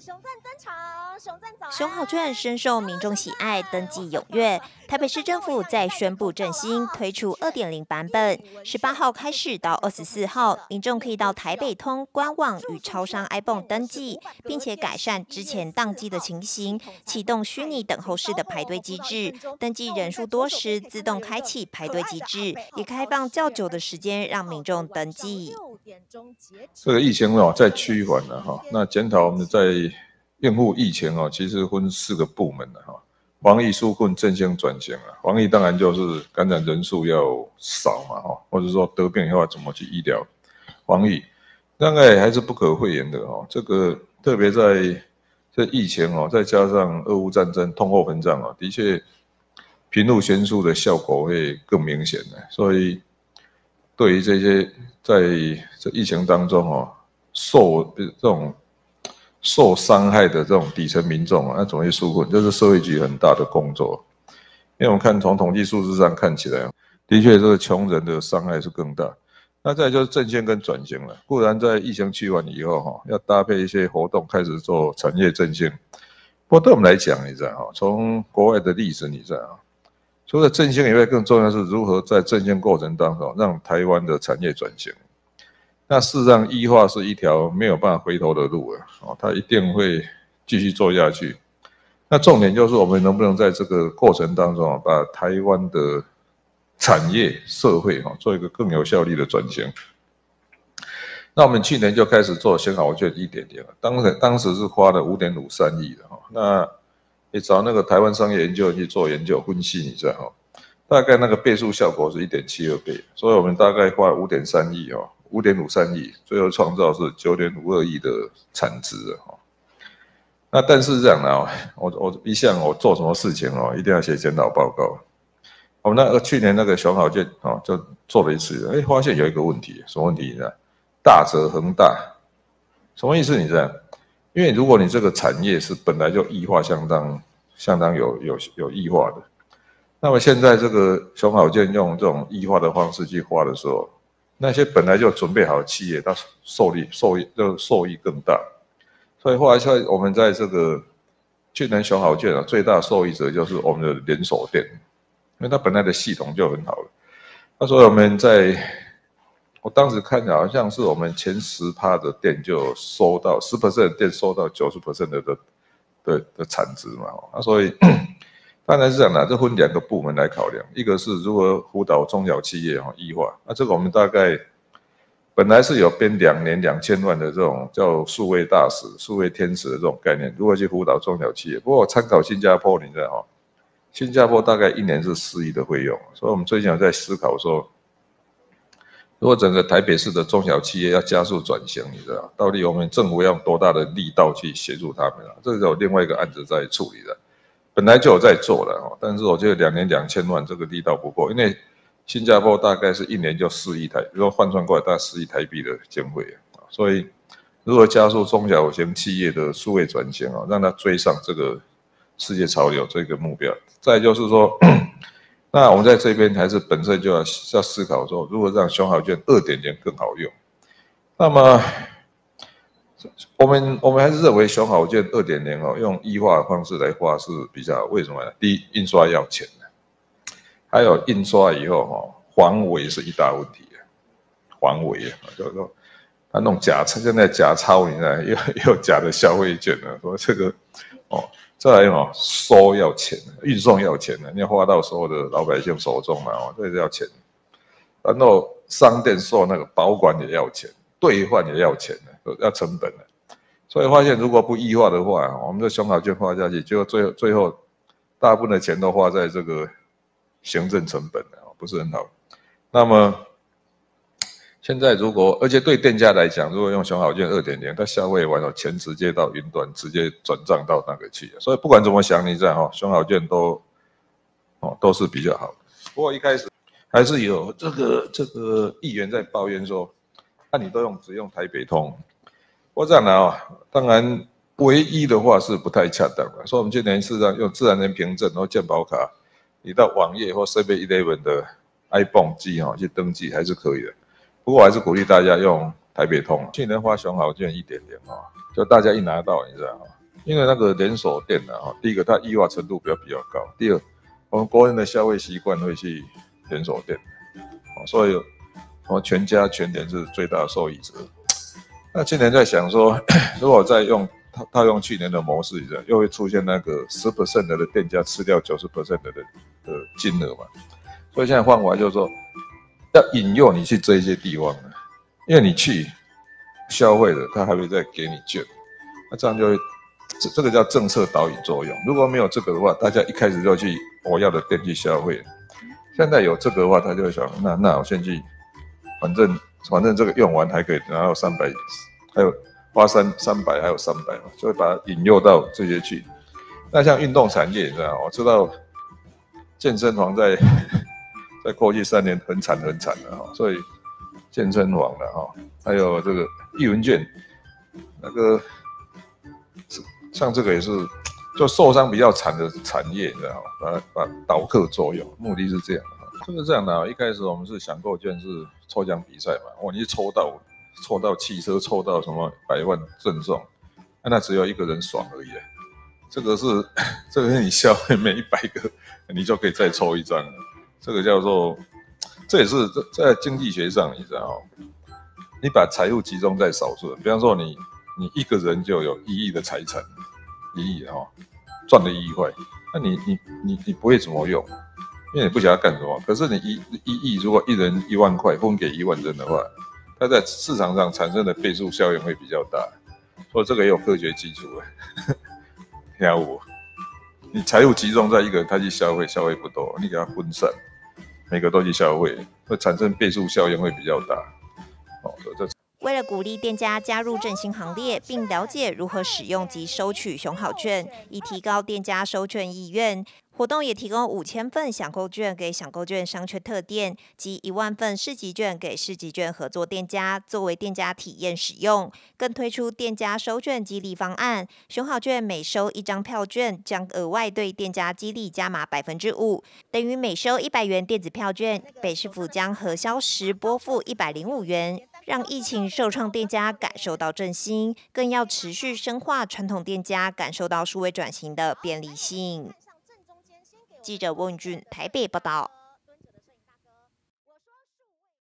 熊赞登场，熊赞早安。熊好券深受民众喜爱，登记踊跃。台北市政府在宣布振兴，推出二点零版本，十八号开始到二十四号，民众可以到台北通官网与超商 iPhone 登记，并且改善之前宕机的情形，启动虚拟等候室的排队机制，登记人数多时自动开启排队机制，也开放较久的时间让民众登记。这个疫情哦在趋缓了哈，那检讨我们在应付疫情哦，其实分四个部门的哈，防疫纾困、振兴转型啊。防疫当然就是感染人数要少嘛哈，或者说得病以后怎么去医疗防疫，大概还是不可讳言的哈。这个特别在这疫情哦，再加上俄乌战争、通货膨胀啊，的确贫富悬殊的效果会更明显的，所以。对于这些在这疫情当中哦受这种受伤害的这种底层民众啊，那怎么去纾困，这是社会局很大的工作。因为我们看从统计数字上看起来，的确这个穷人的伤害是更大。那再就是振兴跟转型了，固然在疫情去完以后哈，要搭配一些活动开始做产业振兴。不过对我们来讲，你知道哈，从国外的例子你知道啊。除了振兴以外，更重要是如何在振兴过程当中让台湾的产业转型。那事实上，异化是一条没有办法回头的路啊！哦，它一定会继续做下去。那重点就是我们能不能在这个过程当中把台湾的产业社会哈做一个更有效率的转型。那我们去年就开始做先好券一点点了，当时当时是花了五点五三亿的哈。那你找那个台湾商业研究去做研究分析，你知道哈？大概那个倍数效果是一点七二倍，所以我们大概花五点三亿哦，五点五三亿，最后创造是九点五二亿的产值哈。那但是这样呢，我我一向我做什么事情哦，一定要写检讨报告。我们那个去年那个熊好券哦，就做了一次，哎，发现有一个问题，什么问题呢？大则恒大，什么意思？你知道？因为如果你这个产业是本来就异化相当相当有有有异化的，那么现在这个熊好建用这种异化的方式去画的时候，那些本来就准备好的企业，它受利受益就受益更大。所以后来在，我们在这个去年熊好建啊，最大受益者就是我们的连锁店，因为它本来的系统就很好了。那所以我们在。我当时看起来好像是我们前十趴的店就收到十 percent 店收到九十 percent 的的的的产值嘛，那，所以当然是这样的，这分两个部门来考量，一个是如何辅导中小企业哈异化，那这个我们大概本来是有编两年两千万的这种叫数位大使、数位天使的这种概念，如何去辅导中小企业？不过我参考新加坡，你知道哈，新加坡大概一年是四亿的费用，所以我们最近有在思考说。如果整个台北市的中小企业要加速转型，你知道，到底我们政府要用多大的力道去协助他们啊？这是有另外一个案子在处理的，本来就有在做了哦。但是我觉得两年两千万这个力道不够，因为新加坡大概是一年就四亿台，如果换算过来大概四亿台币的经费啊。所以，如何加速中小型企业的数位转型啊，让它追上这个世界潮流这个目标。再就是说。那我们在这边还是本身就要要思考说，如何让熊好券二点零更好用。那么，我们我们还是认为熊好券二点零哦，用异化的方式来画是比较为什么呢？第一，印刷要钱，还有印刷以后哈，防伪是一大问题啊，环尾啊，就是说他弄假钞，现在假钞你看又又假的消费券了，说这个哦。再来哦，收要钱，运送要钱的，你要花到所有的老百姓手中嘛，哦，这是要钱。然后商店收那个保管也要钱，兑换也要钱的，要成本的。所以发现如果不异化的话，我们的熊好券花下去，就最最后大部分的钱都花在这个行政成本了，不是很好。那么。现在如果，而且对店家来讲，如果用熊好券二点零，他消费完了钱直接到云端，直接转账到那个去，所以不管怎么想，你在哈熊好券都，哦都是比较好。不过一开始还是有这个这个议员在抱怨说，那你都用只用台北通，我这样讲啊，当然唯一的话是不太恰当的。所以我们今年事实上用自然人凭证或健保卡，你到网页或 Seven Eleven 的 iPhone 机哈去登记还是可以的。不过我还是鼓励大家用台北通，去年花熊好券一点点哦，就大家一拿到，你知道吗？因为那个连锁店的哈，第一个它异化程度比较比较高，第二我们国人的消费习惯会去连锁店，所以我全家全年是最大的受益者。那今年在想说，如果再用套套用去年的模式，一样，又会出现那个十 percent 的店家吃掉九十 percent 的的金额嘛？所以现在换过来就是说，要引诱你去这些地方啊，因为你去消费了，他还会再给你券，那这样就会。这这个叫政策导引作用。如果没有这个的话，大家一开始就去我要的店去消费。现在有这个的话，他就会想，那那我先去，反正反正这个用完还可以拿到三百，还有花三三百，还有三百嘛，就会把它引诱到这些去。那像运动产业，你知道我知道健身房在 在过去三年很惨很惨的哈，所以健身房的哈，还有这个易文券那个。像这个也是，就受伤比较惨的产业，你知道吗？把把导客作用，目的是这样就是这样的。一开始我们是想购券是抽奖比赛嘛，哇，你抽到抽到汽车，抽到什么百万赠送，那只有一个人爽而已。这个是这个是你消费每一百个，你就可以再抽一张。这个叫做，这也是在在经济学上，你知道？你把财富集中在少数人，比方说你你一个人就有一亿的财产。一亿哈，赚了一亿块，那你你你你不会怎么用，因为你不晓得干什么。可是你一一亿，如果一人一万块分给一万人的话，它在市场上产生的倍数效应会比较大。所以这个也有科学基础哎。下五，你财务集中在一个人，他去消费，消费不多，你给他分散，每个都去消费，会产生倍数效应会比较大。哦，这。为了鼓励店家加入振兴行列，并了解如何使用及收取熊好券，以提高店家收券意愿，活动也提供五千份享购券给享购券商圈特店及一万份市集券给市集券合作店家，作为店家体验使用。更推出店家收券激励方案，熊好券每收一张票券，将额外对店家激励加码百分之五，等于每收一百元电子票券，北市府将核销时拨付一百零五元。让疫情受创店家感受到振兴，更要持续深化传统店家感受到数位转型的便利性。记者温俊台北报道。